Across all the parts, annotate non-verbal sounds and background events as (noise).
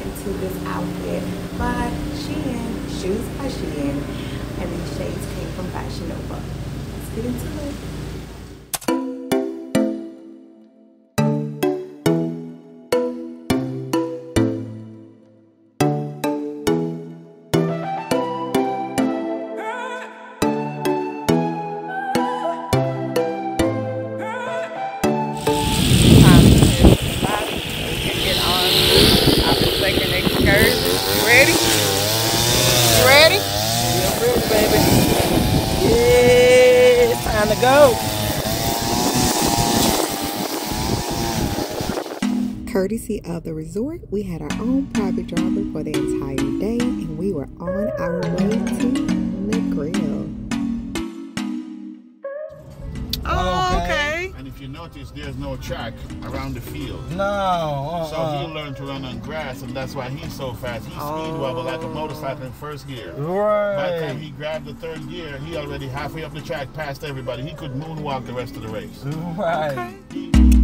into this outfit by Shein, shoes by Shein, and these shades came from Fashion Nova. Let's get into it. Go. Courtesy of the resort, we had our own private driver for the entire day, and we were on our way notice, there's no track around the field. No. Uh-uh. So he learned to run on grass, and that's why he's so fast. He speed oh. wobble like a motorcycle in first gear. Right. By the time he grabbed the third gear, he already halfway up the track past everybody. He could moonwalk the rest of the race. Right.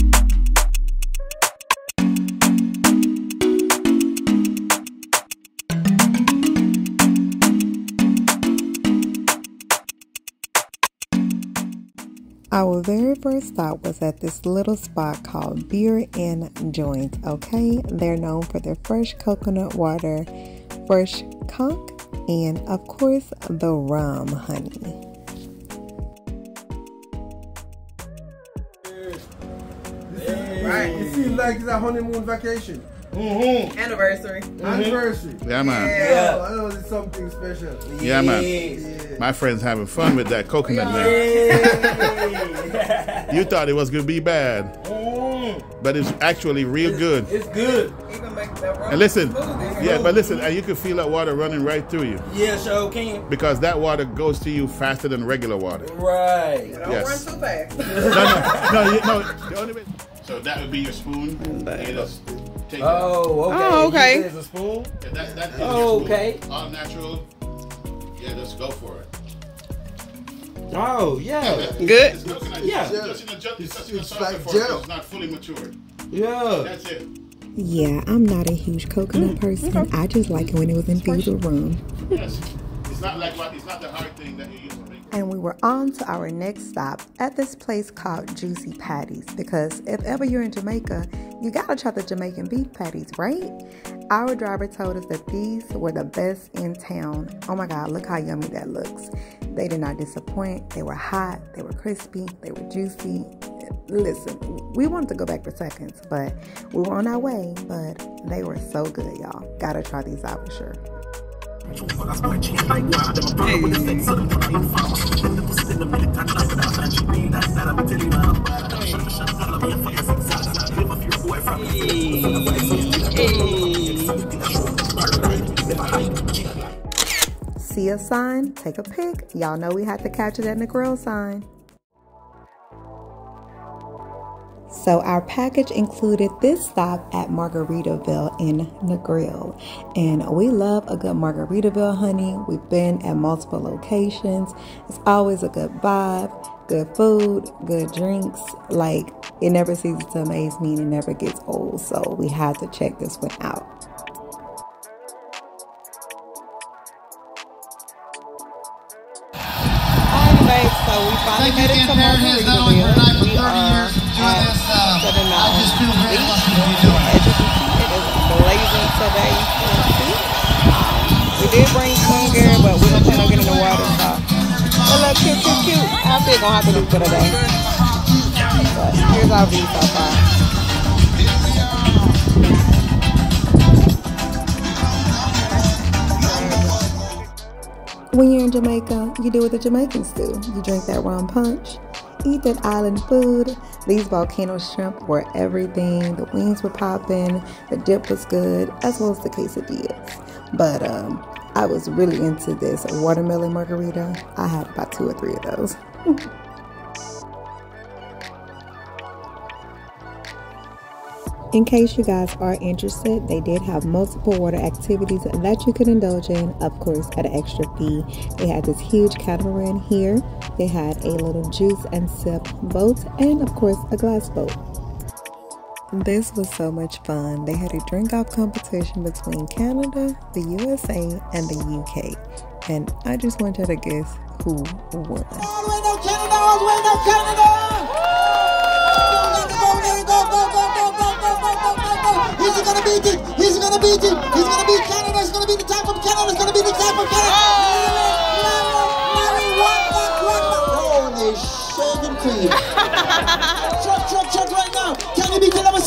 Our very first stop was at this little spot called Beer and Joint, okay? They're known for their fresh coconut water, fresh conch, and of course, the rum, honey. Right. It seems like it's a honeymoon vacation. Mm-hmm. Anniversary. Anniversary. Yeah, man. Yeah. I know it's something special. Yeah, man. Yeah. My friend's having fun with that coconut man. Yeah. You thought it was gonna be bad, Mm, but it's actually real good. it's good. Even make that And listen, yeah, but listen, and you can feel that water running right through you Yeah, sure can. because that water goes to you faster than regular water. Right. Don't Yes. run too fast. (laughs) No, no, no, you, no. The only way. So that would be your spoon. You just take Oh, okay. Oh, okay. You a spoon. That, that, that is Oh, your spoon. okay. All natural. Yeah, just go for it. Oh, yeah. Good. It's coconut. Yeah. It's just in it's just in a It's like gel. It's not fully matured. Yeah. That's it. Yeah, I'm not a huge coconut mm, person. I just like it when it was infused with rum. Yes. It's not like what. It's not the hard thing that you use. And we were on to our next stop at this place called Juicy Patties because if ever you're in Jamaica, you gotta try the Jamaican beef patties, right? Our driver told us that these were the best in town. Oh my God, look how yummy that looks. They did not disappoint. They were hot, they were crispy, they were juicy. Listen, we wanted to go back for seconds, but we were on our way, but they were so good, y'all. Gotta try these out for sure. See sign, take a pic. Y'all know we had to catch it at the Negril sign. So our package included this stop at Margaritaville in Negril. And we love a good Margaritaville, honey. We've been at multiple locations. It's always a good vibe, good food, good drinks. Like it never ceases to amaze me and it never gets old. So we had to check this one out. So we finally made it to Margaritaville. We are at Seven Mountains Beach. As you can see, it is blazing today. Um, we did bring swim gear, but we don't plan on getting in the water. So it looks cute, cute, cute. I still gonna have to do for today. But here's our view so far. In Jamaica, you do what the Jamaicans do. You drink that rum punch, eat that island food. These volcano shrimp were everything. The wings were popping, the dip was good, as well as the quesadillas. But um, I was really into this watermelon margarita. I had about two or three of those. (laughs) In case you guys are interested, they did have multiple water activities that you could indulge in, of course, at an extra fee. They had this huge catamaran here, they had a little juice and sip boat, and of course, a glass boat. This was so much fun. They had a drink off competition between Canada, the USA, and the UK. And I just want you to guess who won. All the way to Canada! All the way to Canada! Is gonna beat it? He's gonna beat it? He's gonna beat Canada. He's gonna beat the time from Canada. He's gonna beat the time from Canada. Holy shaking cream. (laughs) Check, check, check right now. Can you beat 11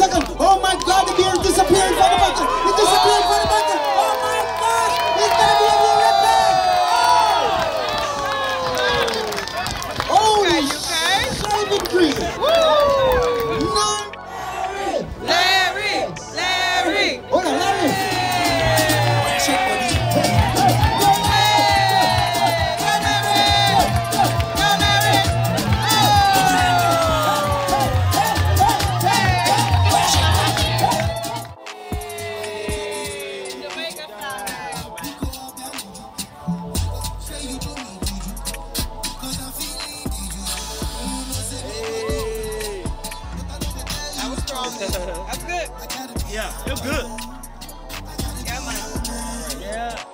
That's good. Yeah, it's good. Yeah, man. Yeah.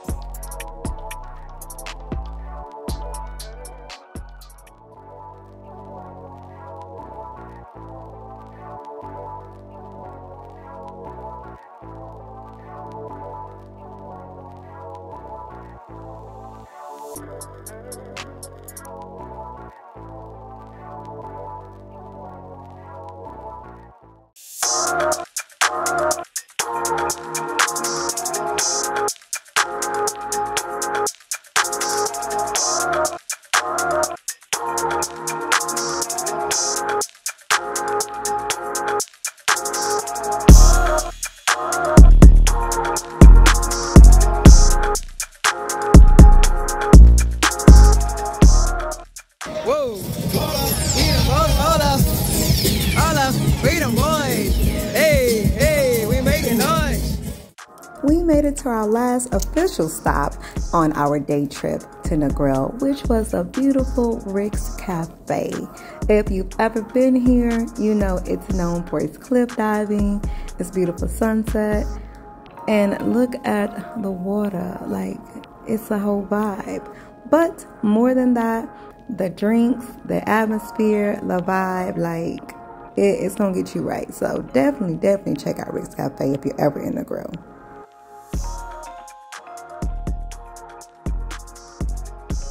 Whoa. Last official stop on our day trip to Negril, which was a beautiful Rick's Cafe. If you've ever been here, you know it's known for its cliff diving, its beautiful sunset, and look at the water. Like, it's a whole vibe. But more than that, the drinks, the atmosphere, the vibe, like, it, it's gonna get you right. So definitely, definitely check out Rick's Cafe if you're ever in Negril.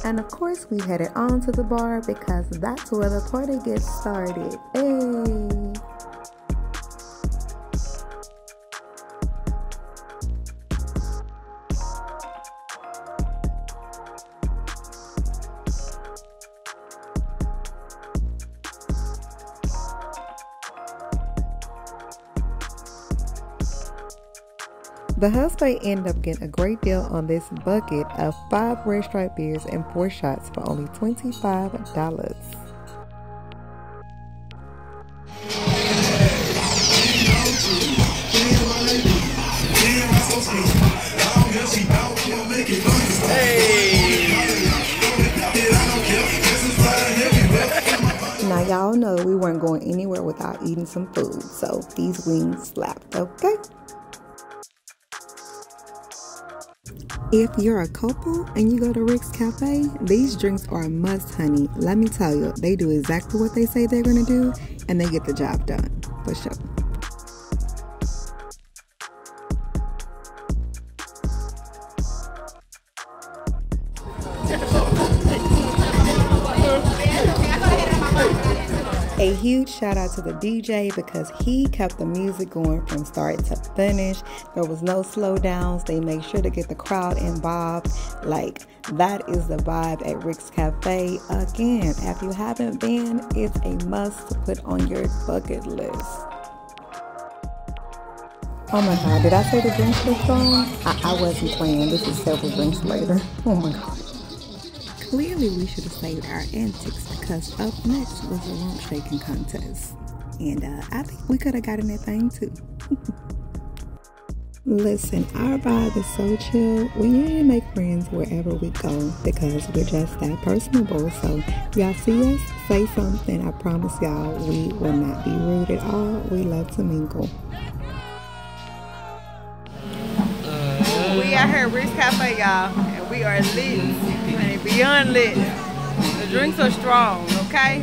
And of course, we headed on to the bar because that's where the party gets started. Hey! The husband ended up getting a great deal on this bucket of five red stripe beers and four shots for only $25. Now, y'all know we weren't going anywhere without eating some food, so these wings slapped, okay? If you're a couple and you go to Rick's Cafe, these drinks are a must, honey. Let me tell you, they do exactly what they say they're gonna do, and they get the job done for sure. Huge shout out to the DJ because he kept the music going from start to finish. There was no slowdowns. They made sure to get the crowd involved. Like that is the vibe at Rick's Cafe. Again, if you haven't been, it's a must to put on your bucket list. Oh my god, did I say the drinks were strong? I, I wasn't playing. This is several drinks later. (laughs) Oh my god. Clearly, we should have saved our antics because up next was a rump shaking contest. And uh, I think we could have gotten that thing too. (laughs) Listen, our vibe is so chill. We usually make friends wherever we go because we're just that personable. So, y'all see us, say something. I promise y'all, we will not be rude at all. We love to mingle. We are here at Rick's Cafe, y'all, and we are lit, and beyond lit. The drinks are strong, okay?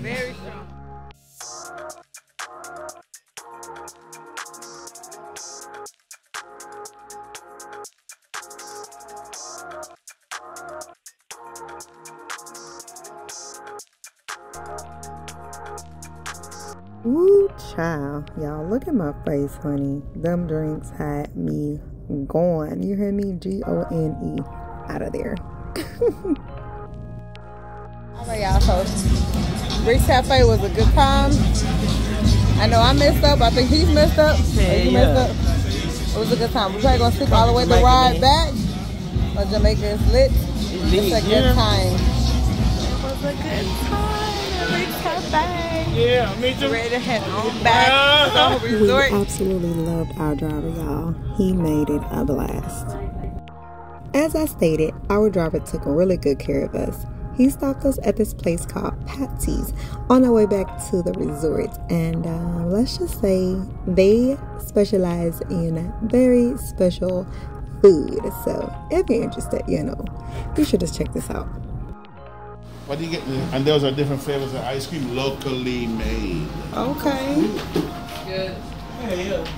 Very strong. Ooh, child. Y'all, look at my face, honey. Them drinks had me gone. You hear me? G O N E. Out of there. All right, y'all. So, Rick's Cafe was a good time. I know I messed up. I think he's messed up. Yeah, he messed up. It was a good time. We're probably gonna sleep all the way the ride back. But Jamaica is lit. It's a good time. It was a good time at Cafe. Yeah, me too. Ready to head on back to (laughs) the We absolutely loved our driver, y'all. He made it a blast. As I stated, our driver took really good care of us. He stopped us at this place called Patsy's on our way back to the resort. And uh, let's just say they specialize in very special food. So if you're interested, you know, you should just check this out. What do you get? And those are different flavors of ice cream, locally made. Okay.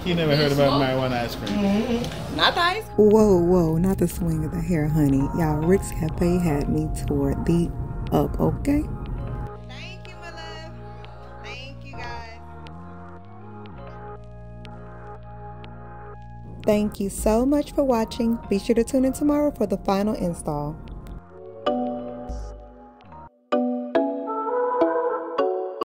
You never heard about marijuana ice cream? Mm-hmm. Not nice. Whoa, whoa, not the swing of the hair, honey. Y'all, Rick's Cafe had me toward the up, okay? Thank you, my love. Thank you, guys. Thank you so much for watching. Be sure to tune in tomorrow for the final install.